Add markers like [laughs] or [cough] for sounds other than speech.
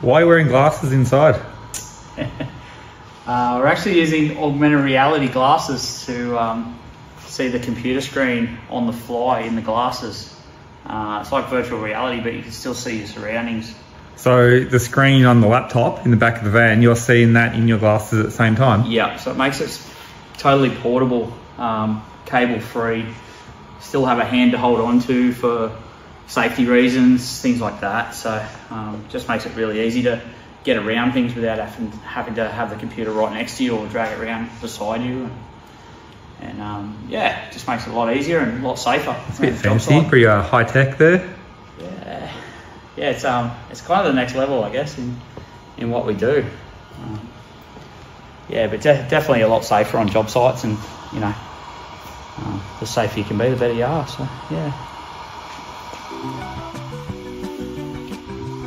Why are you wearing glasses inside? [laughs] Uh, we're actually using augmented reality glasses to um, see the computer screen on the fly in the glasses. Uh, it's like virtual reality, but you can still see your surroundings. So the screen on the laptop in the back of the van, you're seeing that in your glasses at the same time? Yeah, so it makes it totally portable, um, cable free. Still have a hand to hold on to for safety reasons, things like that. So um, just makes it really easy to get around things without having, having to have the computer right next to you or drag it around beside you. And, and um, yeah, just makes it a lot easier and a lot safer. It's a bit fancy, pretty uh, high tech there. Yeah, yeah, it's um, it's kind of the next level, I guess, in in what we do. Um, yeah, but de- definitely a lot safer on job sites, and you know, uh, the safer you can be, the better you are. So yeah. Música